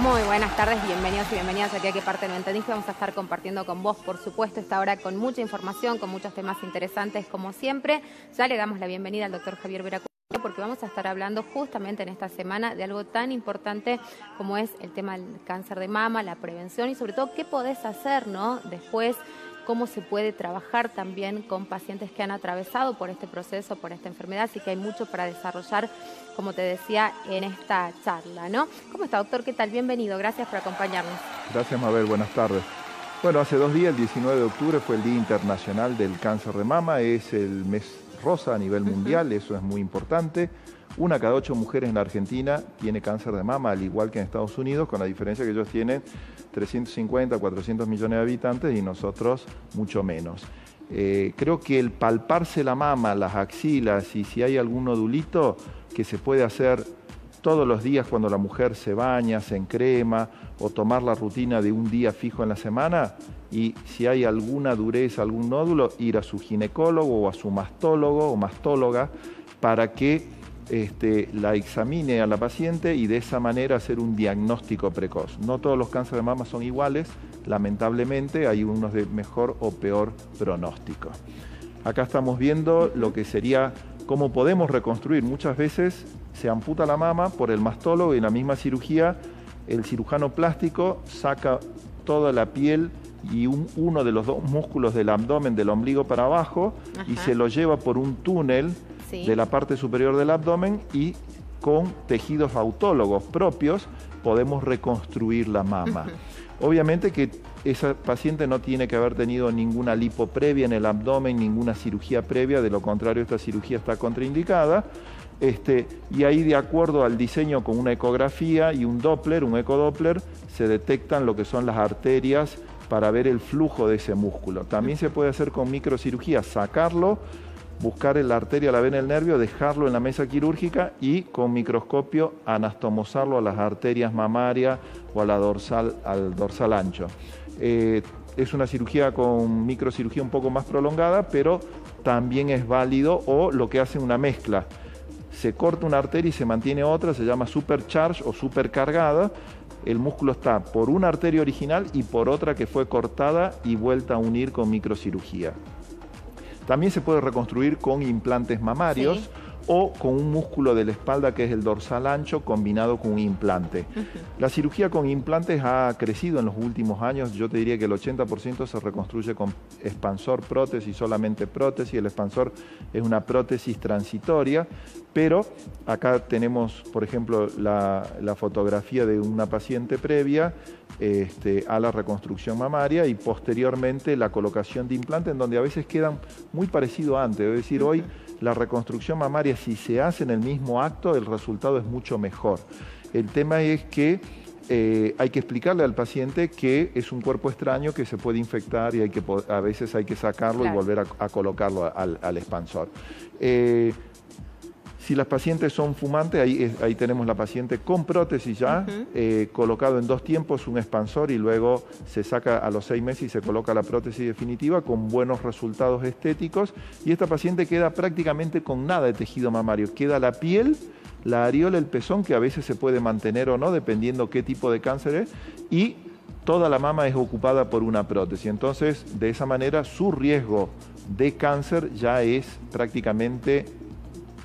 Muy buenas tardes, bienvenidos y bienvenidas aquí a que parte no entendiste. Vamos a estar compartiendo con vos, por supuesto, esta hora con mucha información, con muchos temas interesantes como siempre. Ya le damos la bienvenida al doctor Javier Veracruz porque vamos a estar hablando justamente en esta semana de algo tan importante como es el tema del cáncer de mama, la prevención y sobre todo qué podés hacer, ¿no? Después cómo se puede trabajar también con pacientes que han atravesado por este proceso, por esta enfermedad, así que hay mucho para desarrollar, como te decía, en esta charla, ¿no? ¿Cómo está, doctor? ¿Qué tal? Bienvenido, gracias por acompañarnos. Gracias, Mabel, buenas tardes. Bueno, hace dos días, el 19 de octubre, fue el Día Internacional del Cáncer de Mama, es el mes rosa a nivel mundial, eso es muy importante. Una cada ocho mujeres en la Argentina tiene cáncer de mama, al igual que en Estados Unidos, con la diferencia que ellos tienen 350, 400 millones de habitantes y nosotros mucho menos. Eh, creo que el palparse la mama, las axilas y si hay algún nodulito que se puede hacer todos los días cuando la mujer se baña, se encrema o tomar la rutina de un día fijo en la semana y si hay alguna dureza, algún nódulo, ir a su ginecólogo o a su mastólogo o mastóloga para que este, la examine a la paciente y de esa manera hacer un diagnóstico precoz. No todos los cánceres de mama son iguales, lamentablemente hay unos de mejor o peor pronóstico. Acá estamos viendo lo que sería cómo podemos reconstruir. Muchas veces se amputa la mama por el mastólogo y en la misma cirugía el cirujano plástico saca toda la piel y uno de los dos músculos del abdomen, del ombligo para abajo, y se lo lleva por un túnel de la parte superior del abdomen y con tejidos autólogos propios podemos reconstruir la mama. Obviamente que esa paciente no tiene que haber tenido ninguna lipo previa en el abdomen, ninguna cirugía previa, de lo contrario esta cirugía está contraindicada. Este, y ahí de acuerdo al diseño con una ecografía y un Doppler, un ecodoppler, se detectan lo que son las arterias para ver el flujo de ese músculo. También se puede hacer con microcirugía, sacarlo buscar la arteria, la vena, el nervio, dejarlo en la mesa quirúrgica y con microscopio anastomosarlo a las arterias mamarias o a la dorsal, al dorsal ancho. Eh, es una cirugía con microcirugía un poco más prolongada, pero también es válido o lo que hace una mezcla. Se corta una arteria y se mantiene otra, se llama supercharge o supercargada. El músculo está por una arteria original y por otra que fue cortada y vuelta a unir con microcirugía. También se puede reconstruir con implantes mamarios o con un músculo de la espalda que es el dorsal ancho combinado con un implante. La cirugía con implantes ha crecido en los últimos años, yo te diría que el 80% se reconstruye con expansor prótesis, solamente prótesis, el expansor es una prótesis transitoria, pero acá tenemos, por ejemplo, la, fotografía de una paciente previa este, a la reconstrucción mamaria y posteriormente la colocación de implantes en donde a veces quedan muy parecido antes, es decir, hoy la reconstrucción mamaria, si se hace en el mismo acto, el resultado es mucho mejor. El tema es que eh, hay que explicarle al paciente que es un cuerpo extraño que se puede infectar y hay que, a veces hay que sacarlo y volver a, colocarlo al, expansor. Eh, si las pacientes son fumantes, ahí, ahí tenemos la paciente con prótesis ya, eh, colocado en dos tiempos, un expansor y luego se saca a los seis meses y se coloca la prótesis definitiva con buenos resultados estéticos. Y esta paciente queda prácticamente con nada de tejido mamario, queda la piel, la areola, el pezón, que a veces se puede mantener o no, dependiendo qué tipo de cáncer es, y toda la mama es ocupada por una prótesis. Entonces, de esa manera, su riesgo de cáncer ya es prácticamente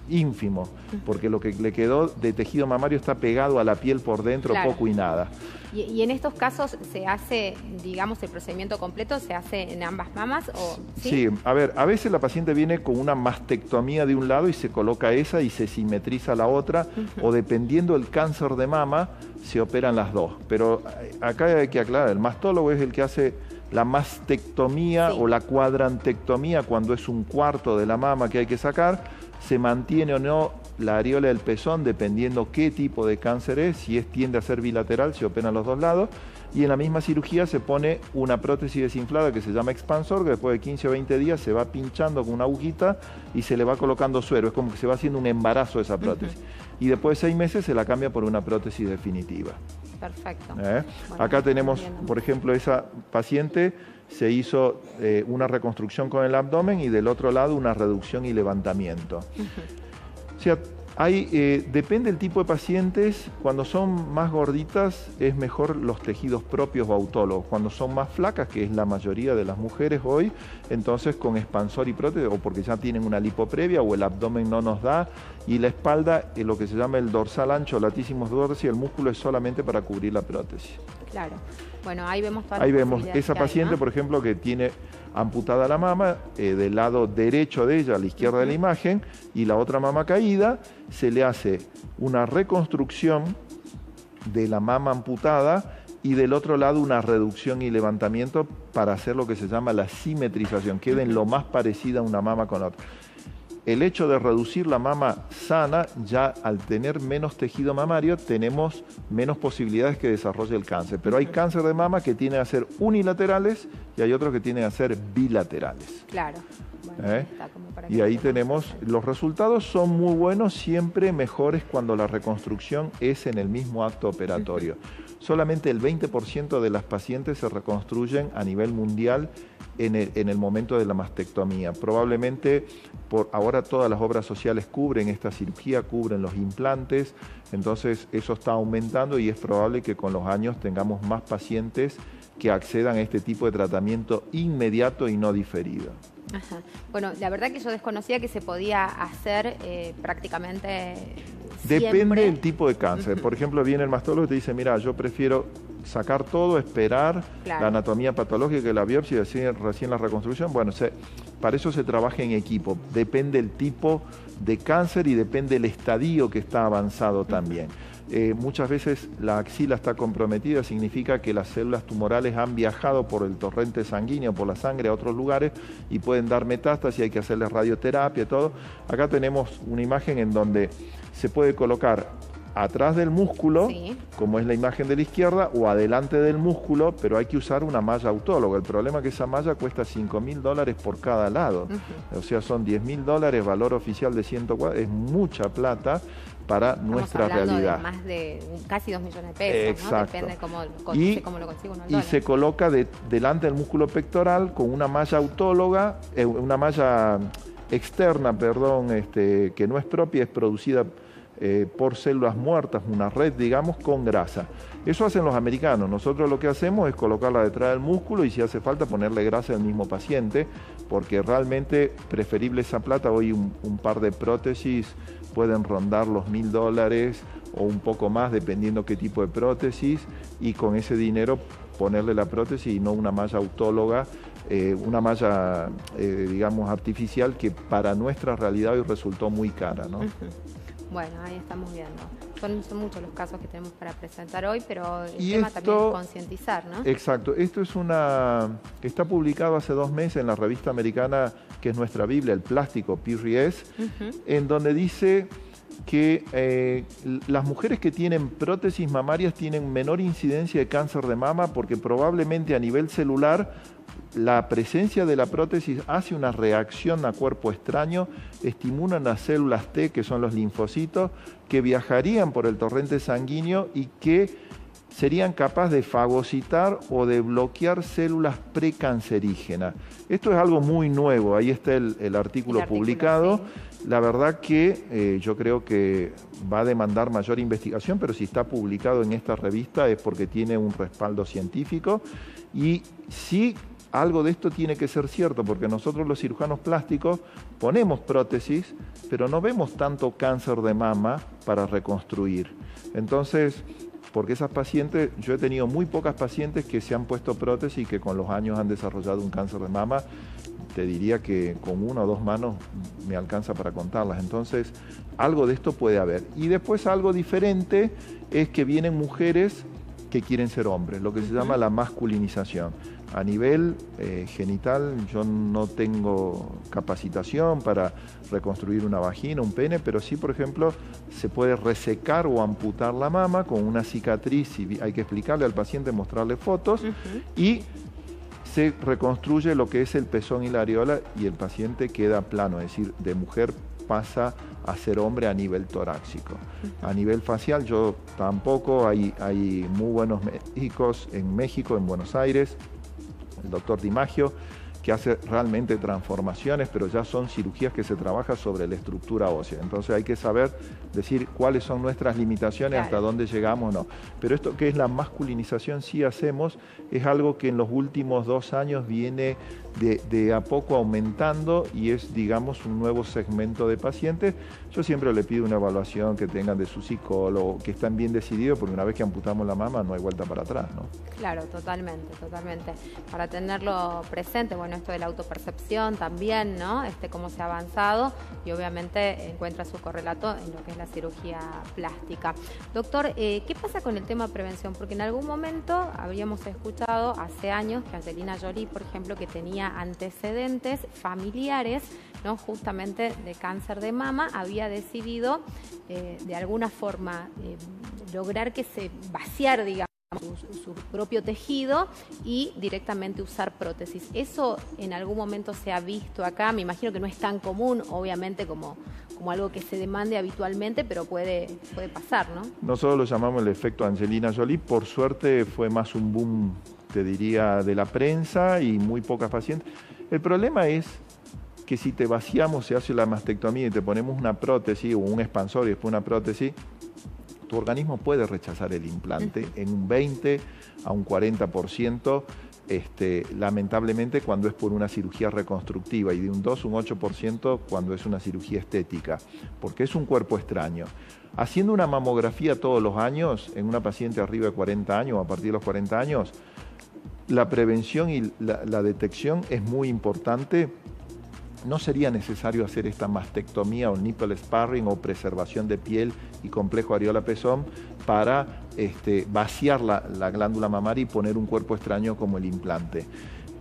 ínfimo, porque lo que le quedó de tejido mamario está pegado a la piel por dentro, poco y nada. ¿Y, en estos casos se hace, digamos, el procedimiento completo, se hace en ambas mamas? O, ¿sí? a ver, a veces la paciente viene con una mastectomía de un lado y se coloca esa y se simetriza la otra, o dependiendo del cáncer de mama, se operan las dos. Pero eh, acá hay que aclarar, el mastólogo es el que hace la mastectomía o la cuadrantectomía cuando es un cuarto de la mama que hay que sacar se mantiene o no la areola del pezón dependiendo qué tipo de cáncer es, si es tiende a ser bilateral, se operan los dos lados, y en la misma cirugía se pone una prótesis desinflada que se llama expansor, que después de 15 o 20 días se va pinchando con una agujita y se le va colocando suero, es como que se va haciendo un embarazo de esa prótesis. Y después de seis meses se la cambia por una prótesis definitiva. Perfecto. ¿Eh? Acá tenemos, por ejemplo, esa paciente se hizo eh, una reconstrucción con el abdomen y del otro lado una reducción y levantamiento. O sea, Hay, eh, depende del tipo de pacientes, cuando son más gorditas es mejor los tejidos propios o autólogos, cuando son más flacas, que es la mayoría de las mujeres hoy, entonces con expansor y prótesis, o porque ya tienen una lipo previa o el abdomen no nos da, y la espalda, eh, lo que se llama el dorsal ancho, latísimos dorsi, el músculo es solamente para cubrir la prótesis. Claro. Bueno, ahí vemos Ahí vemos. esa paciente, por ejemplo, que tiene amputada la mama, eh, del lado derecho de ella, a la izquierda de la imagen, y la otra mama caída, se le hace una reconstrucción de la mama amputada y del otro lado una reducción y levantamiento para hacer lo que se llama la simetrización, queden lo más parecida una mama con otra el hecho de reducir la mama sana, ya al tener menos tejido mamario, tenemos menos posibilidades que desarrolle el cáncer. Pero hay cáncer de mama que tiene a ser unilaterales y hay otros que tienen a ser bilaterales. Claro. ¿Eh? y ahí tenemos, los resultados son muy buenos, siempre mejores cuando la reconstrucción es en el mismo acto operatorio. Solamente el 20% de las pacientes se reconstruyen a nivel mundial en el, momento de la mastectomía. Probablemente por ahora todas las obras sociales cubren esta cirugía, cubren los implantes, entonces eso está aumentando y es probable que con los años tengamos más pacientes que accedan a este tipo de tratamiento inmediato y no diferido. Bueno, la verdad que yo desconocía que se podía hacer eh, prácticamente. Depende del tipo de cáncer. Por ejemplo, viene el mastólogo y te dice, mira, yo prefiero sacar todo, esperar la anatomía patológica, la biopsia y recién, recién la reconstrucción. Bueno, para eso se trabaja en equipo. Depende el tipo de cáncer y depende el estadio que está avanzado también. Eh, muchas veces la axila está comprometida, significa que las células tumorales han viajado por el torrente sanguíneo, por la sangre a otros lugares y pueden dar metástasis, hay que hacerles radioterapia y todo. Acá tenemos una imagen en donde se puede colocar atrás del músculo, como es la imagen de la izquierda, o adelante del músculo, pero hay que usar una malla autóloga. El problema es que esa malla cuesta 5 mil dólares por cada lado. O sea, son 10 mil dólares, valor oficial de 104, es mucha plata para nuestra realidad. De más de casi 2 millones de pesos, Exacto. Depende cómo, y, cómo lo consigo. y se coloca delante del músculo pectoral con una malla autóloga, eh, una malla externa, perdón, este, que no es propia, es producida eh, por células muertas, una red, digamos, con grasa. Eso hacen los americanos. Nosotros lo que hacemos es colocarla detrás del músculo y si hace falta ponerle grasa al mismo paciente, porque realmente preferible esa plata. Hoy un, par de prótesis pueden rondar los mil dólares o un poco más, dependiendo qué tipo de prótesis, y con ese dinero ponerle la prótesis y no una malla autóloga, eh, una malla, eh, digamos, artificial que para nuestra realidad hoy resultó muy cara. ¿no? Bueno, ahí estamos viendo. Son, muchos los casos que tenemos para presentar hoy, pero el tema también es concientizar, ¿no? Exacto. Esto es una... Está publicado hace dos meses en la revista americana que es nuestra Biblia, el plástico, PRS, en donde dice que eh, las mujeres que tienen prótesis mamarias tienen menor incidencia de cáncer de mama porque probablemente a nivel celular la presencia de la prótesis hace una reacción a cuerpo extraño, estimulan las células T, que son los linfocitos, que viajarían por el torrente sanguíneo y que serían capaces de fagocitar o de bloquear células precancerígenas. Esto es algo muy nuevo, ahí está el, artículo, publicado. La verdad que eh, yo creo que va a demandar mayor investigación, pero si está publicado en esta revista es porque tiene un respaldo científico y sí algo de esto tiene que ser cierto, porque nosotros los cirujanos plásticos ponemos prótesis, pero no vemos tanto cáncer de mama para reconstruir. Entonces, porque esas pacientes, yo he tenido muy pocas pacientes que se han puesto prótesis y que con los años han desarrollado un cáncer de mama, te diría que con una o dos manos me alcanza para contarlas. Entonces, algo de esto puede haber. Y después algo diferente es que vienen mujeres que quieren ser hombres, lo que se llama la masculinización. A nivel eh, genital yo no tengo capacitación para reconstruir una vagina, un pene, pero sí, por ejemplo, se puede resecar o amputar la mama con una cicatriz y hay que explicarle al paciente, mostrarle fotos y se reconstruye lo que es el pezón y la areola y el paciente queda plano, es decir, de mujer pasa a ser hombre a nivel torácico. A nivel facial yo tampoco, hay, hay muy buenos médicos en México, en Buenos Aires, el doctor Dimagio, que hace realmente transformaciones, pero ya son cirugías que se trabaja sobre la estructura ósea. Entonces hay que saber decir cuáles son nuestras limitaciones, hasta dónde llegamos o no. Pero esto que es la masculinización sí hacemos, es algo que en los últimos dos años viene de, a poco aumentando y es, digamos, un nuevo segmento de pacientes. Yo siempre le pido una evaluación que tengan de su psicólogo, que están bien decididos, porque una vez que amputamos la mama no hay vuelta para atrás, ¿no? Claro, totalmente, totalmente. Para tenerlo presente, bueno, esto de la autopercepción también, ¿no? Este, cómo se ha avanzado y obviamente encuentra su correlato en lo que es la cirugía plástica. Doctor, eh, ¿qué pasa con el tema prevención? Porque en algún momento habíamos escuchado hace años que Angelina Jolie, por ejemplo, que tenía antecedentes familiares, ¿no? justamente de cáncer de mama, había decidido eh, de alguna forma eh, lograr que se vaciar, digamos, su, propio tejido y directamente usar prótesis. ¿Eso en algún momento se ha visto acá? Me imagino que no es tan común, obviamente, como, como algo que se demande habitualmente, pero puede, puede pasar, ¿no? Nosotros lo llamamos el efecto Angelina Jolie. Por suerte fue más un boom, te diría, de la prensa y muy pocas pacientes. El problema es que si te vaciamos, se hace la mastectomía y te ponemos una prótesis o un expansor y después una prótesis, tu organismo puede rechazar el implante en un 20 a un 40%, este, lamentablemente cuando es por una cirugía reconstructiva y de un 2 a un 8% cuando es una cirugía estética, porque es un cuerpo extraño. Haciendo una mamografía todos los años en una paciente arriba de 40 años o a partir de los 40 años, la prevención y la detección es muy importante no sería necesario hacer esta mastectomía o nipple sparring o preservación de piel y complejo areola-pezón para este, vaciar la, glándula mamaria y poner un cuerpo extraño como el implante.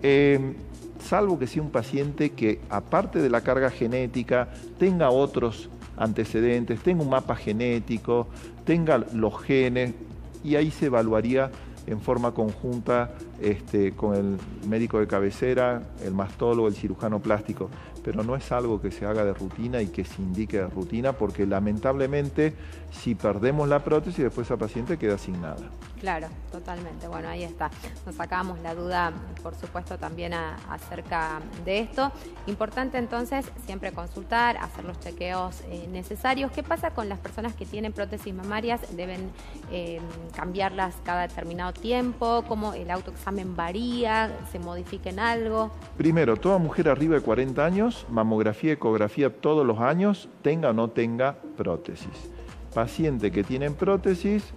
Eh, salvo que sea un paciente que, aparte de la carga genética, tenga otros antecedentes, tenga un mapa genético, tenga los genes, y ahí se evaluaría en forma conjunta este, con el médico de cabecera, el mastólogo, el cirujano plástico, pero no es algo que se haga de rutina y que se indique de rutina porque lamentablemente si perdemos la prótesis después esa paciente queda sin nada. Claro, totalmente. Bueno, ahí está. Nos sacamos la duda, por supuesto, también acerca de esto. Importante entonces siempre consultar, hacer los chequeos eh, necesarios. ¿Qué pasa con las personas que tienen prótesis mamarias? ¿Deben eh, cambiarlas cada determinado tiempo? ¿Cómo el autoexamen varía? ¿Se modifica en algo? Primero, toda mujer arriba de 40 años, mamografía, ecografía todos los años, tenga o no tenga prótesis. Paciente que tienen prótesis,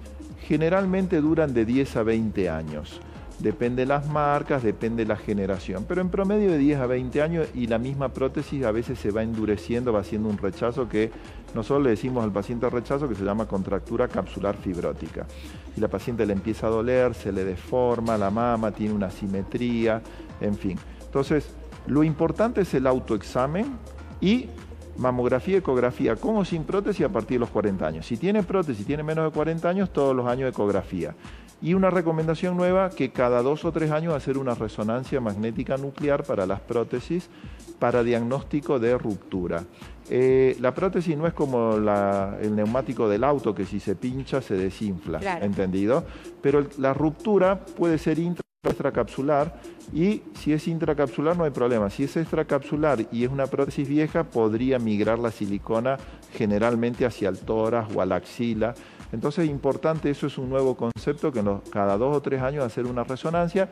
generalmente duran de 10 a 20 años. Depende de las marcas, depende de la generación, pero en promedio de 10 a 20 años y la misma prótesis a veces se va endureciendo, va haciendo un rechazo que nosotros le decimos al paciente rechazo que se llama contractura capsular fibrótica. Y la paciente le empieza a doler, se le deforma la mama, tiene una simetría, en fin. Entonces, lo importante es el autoexamen y mamografía, ecografía con o sin prótesis a partir de los 40 años. Si tiene prótesis, tiene menos de 40 años, todos los años ecografía. Y una recomendación nueva que cada dos o tres años hacer una resonancia magnética nuclear para las prótesis para diagnóstico de ruptura. Eh, la prótesis no es como el neumático del auto que si se pincha se desinfla, ¿entendido? Pero la ruptura puede ser intra extracapsular y si es intracapsular no hay problema. Si es extracapsular y es una prótesis vieja, podría migrar la silicona generalmente hacia el tórax o a la axila. Entonces es importante, eso es un nuevo concepto que cada dos o tres años hacer una resonancia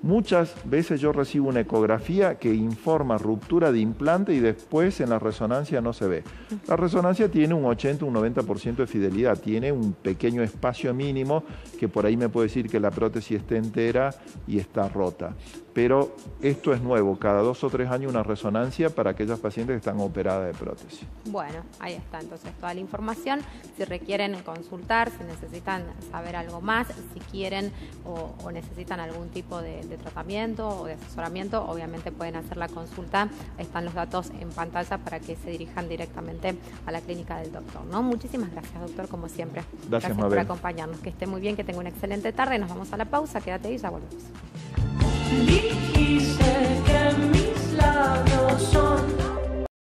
Muchas veces yo recibo una ecografía que informa ruptura de implante y después en la resonancia no se ve. La resonancia tiene un 80, un 90% de fidelidad, tiene un pequeño espacio mínimo que por ahí me puede decir que la prótesis está entera y está rota pero esto es nuevo, cada dos o tres años una resonancia para aquellas pacientes que están operadas de prótesis. Bueno, ahí está entonces toda la información. Si requieren consultar, si necesitan saber algo más, si quieren o, necesitan algún tipo de, tratamiento o de asesoramiento, obviamente pueden hacer la consulta. Ahí están los datos en pantalla para que se dirijan directamente a la clínica del doctor. ¿no? Muchísimas gracias, doctor, como siempre. Gracias, gracias por acompañarnos. Que esté muy bien, que tenga una excelente tarde. Nos vamos a la pausa. Quédate y ya volvemos. Dijiste que mis labios son